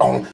on.